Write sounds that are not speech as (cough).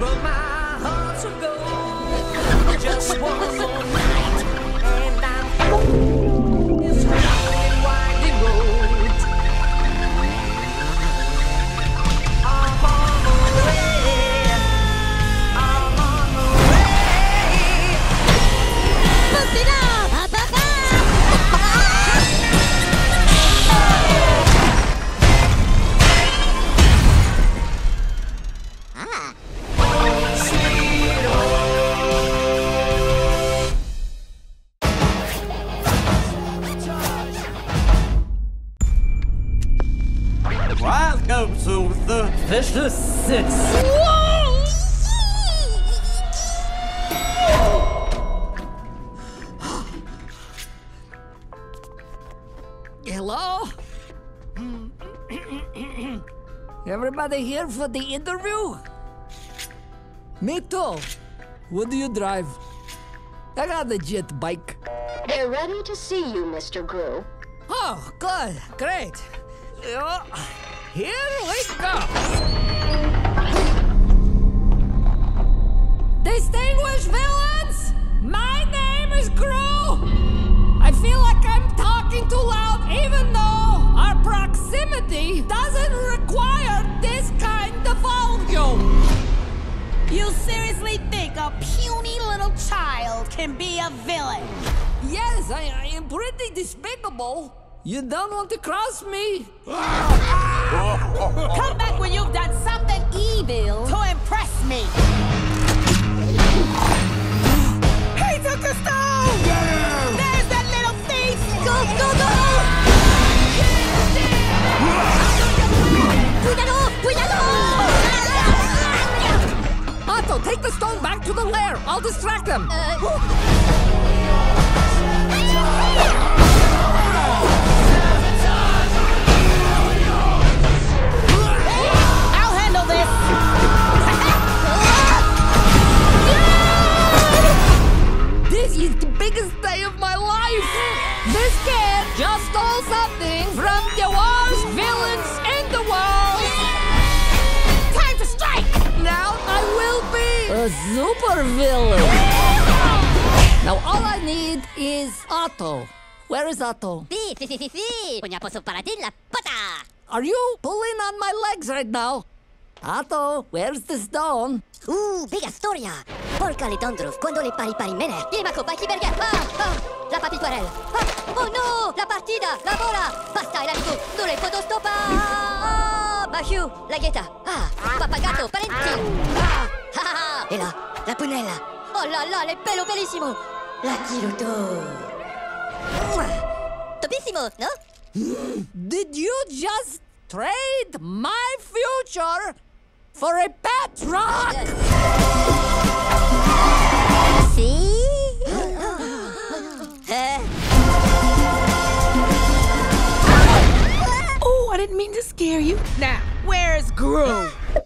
But Special Six. Hello? Everybody here for the interview? Me too. What do you drive? I got a jet bike. They're ready to see you, Mr. Gru. Oh, good. Great. Uh, Here we go. Distinguished villains, my name is Gru. I feel like I'm talking too loud, even though our proximity doesn't require this kind of volume. You seriously think a puny little child can be a villain? Yes, I, I am pretty despicable. You don't want to cross me? (laughs) Come back when you've done something evil to impress me. He took the stone! There's that little thief! Go, go, go! Otto, take the stone back to the lair. I'll distract them. Uh, I'll a super villain. Now all I need is Otto. Where is Otto? Sí, sí, sí, sí, sí. Punya poso para ti la pata. Are you pulling on my legs right now? Otto, where's the stone? Uh, bella storia. Porca le tondruf, quando le pari pari mene. Il ma copa berger. Ah, ah, la papiparelle. Ah, oh no, la partida, la bola. Basta el amico, no le puedo stopar. Ah, Bahiu, la ghetta. Ah, papagato, parenti. Et là, la. Oh là là, bellissimo. La kiloto. Topissimo. Did you just trade my future for a pet rock? See? oh, I didn't mean to scare you. Now, where's Gru? Ah.